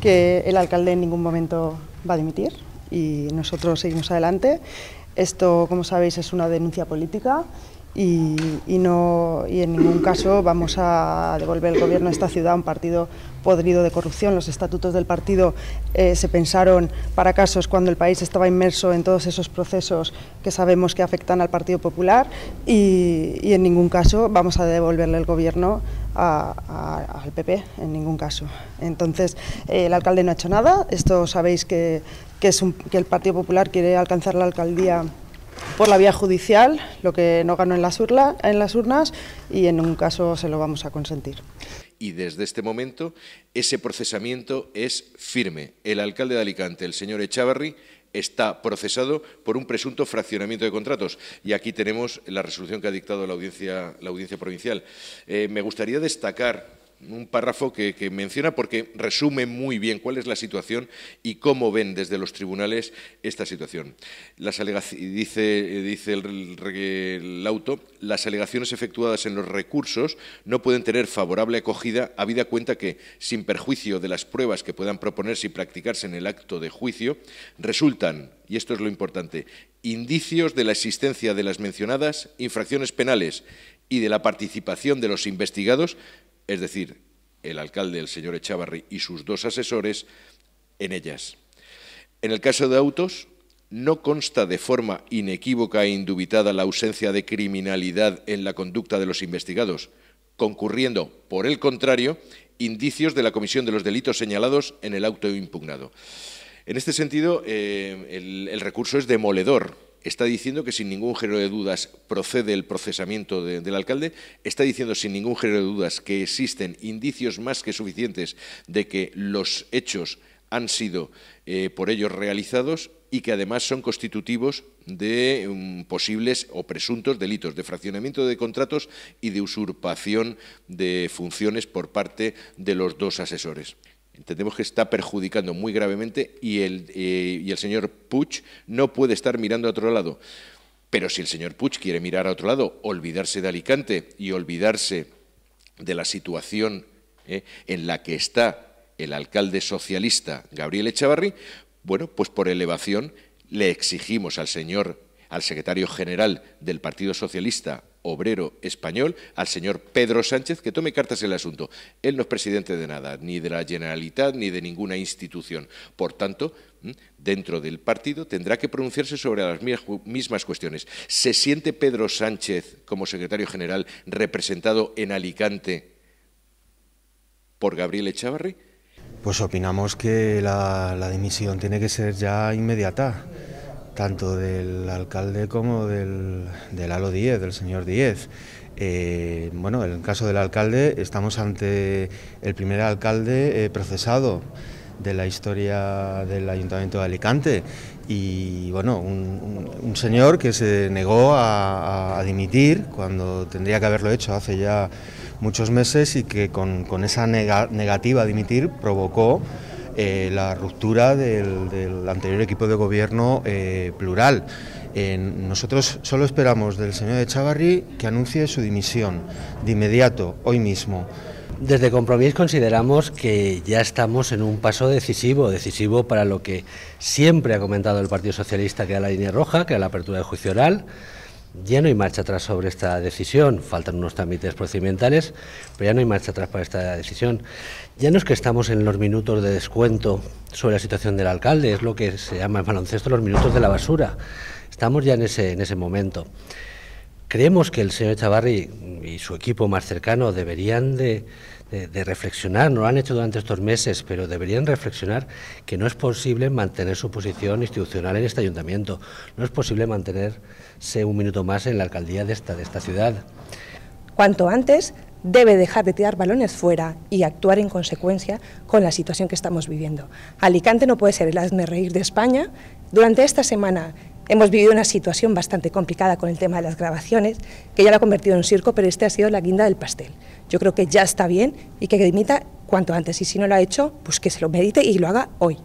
que el alcalde en ningún momento va a dimitir y nosotros seguimos adelante. Esto, como sabéis, es una denuncia política y, no, y en ningún caso vamos a devolver el gobierno a esta ciudad un partido podrido de corrupción. Los estatutos del partido eh, se pensaron para casos cuando el país estaba inmerso en todos esos procesos que sabemos que afectan al Partido Popular y, en ningún caso vamos a devolverle el gobierno al PP, en ningún caso. Entonces, eh, el alcalde no ha hecho nada. Esto sabéis que, que, es que el Partido Popular quiere alcanzar la alcaldía por la vía judicial, lo que no ganó en las, en las urnas, y en un caso se lo vamos a consentir. Y desde este momento ese procesamiento es firme. El alcalde de Alicante, el señor Echavarri, está procesado por un presunto fraccionamiento de contratos. Y aquí tenemos la resolución que ha dictado la audiencia, provincial. Eh, me gustaría destacar un párrafo que, menciona porque resume muy bien cuál es la situación y cómo ven desde los tribunales esta situación. Las dice, dice el, auto, las alegaciones efectuadas en los recursos no pueden tener favorable acogida, habida cuenta que, sin perjuicio de las pruebas que puedan proponerse y practicarse en el acto de juicio, resultan, y esto es lo importante, indicios de la existencia de las mencionadas infracciones penales y de la participación de los investigados es decir, el alcalde, el señor Echavarri, y sus dos asesores, en ellas. En el caso de autos, no consta de forma inequívoca e indubitada la ausencia de criminalidad en la conducta de los investigados, concurriendo, por el contrario, indicios de la comisión de los delitos señalados en el auto impugnado. En este sentido, eh, el recurso es demoledor, está diciendo que sin ningún género de dudas procede el procesamiento del alcalde, está diciendo sin ningún género de dudas que existen indicios más que suficientes de que los hechos han sido eh, por ellos realizados y que además son constitutivos de um, posibles o presuntos delitos de fraccionamiento de contratos y de usurpación de funciones por parte de los dos asesores entendemos que está perjudicando muy gravemente y el, eh, y el señor Puig no puede estar mirando a otro lado. Pero si el señor Puig quiere mirar a otro lado, olvidarse de Alicante y olvidarse de la situación eh, en la que está el alcalde socialista Gabriel Echavarri, bueno, pues por elevación le exigimos al señor, al secretario general del Partido Socialista, obrero español, al señor Pedro Sánchez, que tome cartas en el asunto. Él no es presidente de nada, ni de la Generalitat, ni de ninguna institución. Por tanto, dentro del partido tendrá que pronunciarse sobre las mismas cuestiones. ¿Se siente Pedro Sánchez, como secretario general, representado en Alicante por Gabriel Echavarri? Pues opinamos que la, la dimisión tiene que ser ya inmediata tanto del alcalde como del, del Alo 10, del señor 10. Eh, bueno, en el caso del alcalde estamos ante el primer alcalde eh, procesado de la historia del Ayuntamiento de Alicante y bueno, un, señor que se negó a, dimitir cuando tendría que haberlo hecho hace ya muchos meses y que con, esa negativa a dimitir provocó eh, la ruptura del, anterior equipo de gobierno eh, plural. nosotros solo esperamos del señor Echavarri que anuncie su dimisión de inmediato, hoy mismo. Desde Compromís consideramos que ya estamos en un paso decisivo, decisivo para lo que siempre ha comentado el Partido Socialista, que era la línea roja, que era la apertura del juicio oral. Ya no hay marcha atrás sobre esta decisión, faltan unos trámites procedimentales, pero ya no hay marcha atrás para esta decisión. Ya no es que estamos en los minutos de descuento sobre la situación del alcalde, es lo que se llama en baloncesto los minutos de la basura. Estamos ya en ese, en ese momento. Creemos que el señor Chavarri y su equipo más cercano deberían de, de, reflexionar, no lo han hecho durante estos meses, pero deberían reflexionar que no es posible mantener su posición institucional en este ayuntamiento, no es posible mantenerse un minuto más en la alcaldía de esta, de esta ciudad. Cuanto antes debe dejar de tirar balones fuera y actuar en consecuencia con la situación que estamos viviendo. Alicante no puede ser el hazme reír de España. Durante esta semana hemos vivido una situación bastante complicada con el tema de las grabaciones, que ya lo ha convertido en un circo, pero este ha sido la guinda del pastel. Yo creo que ya está bien y que dimita cuanto antes. Y si no lo ha hecho, pues que se lo medite y lo haga hoy.